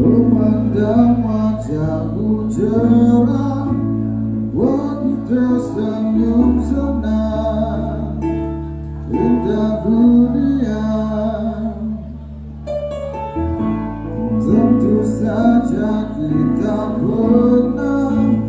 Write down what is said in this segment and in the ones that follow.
Memandang wajahmu cerah. Buatku tersenyum senang. Indah dunia. Tentu saja kita pernah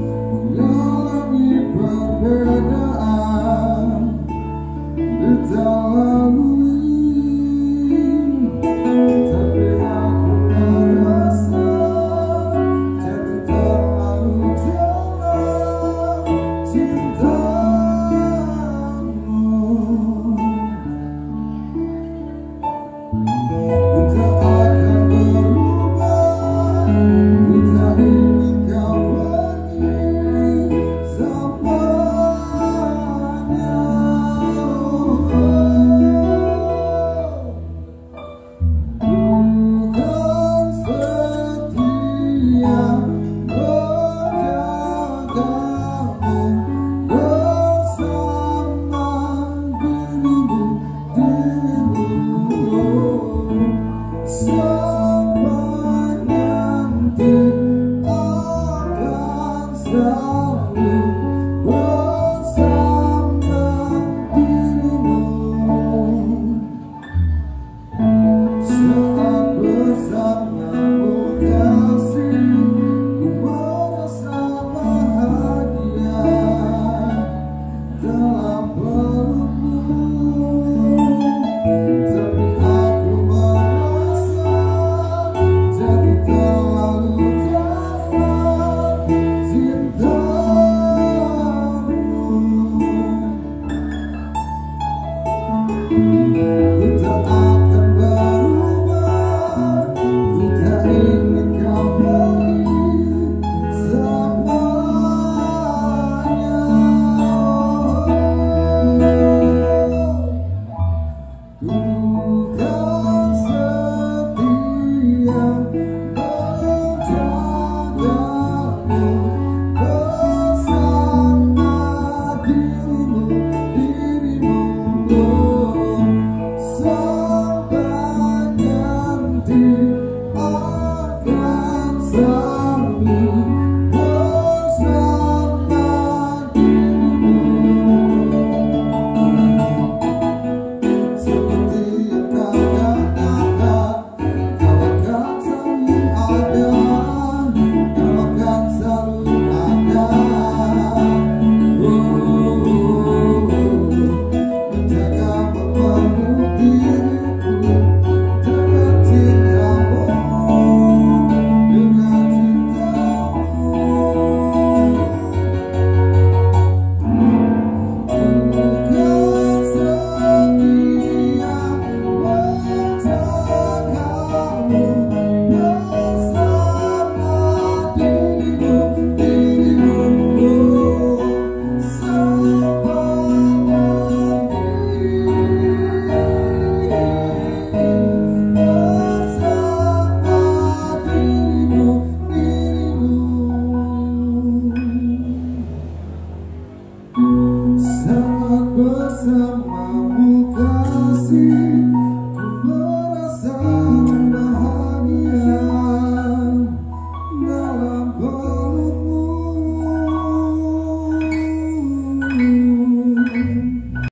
you. No.